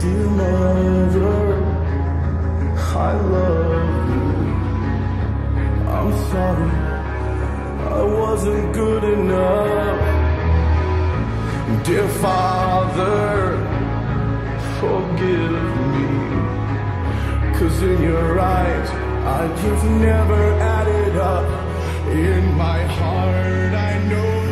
dear mother, I love you. I'm sorry, I wasn't good enough. Dear father, forgive me. Cause in your eyes, I just never added up. In my heart, I know.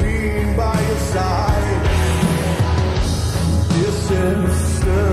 Being by your side. Dear sister,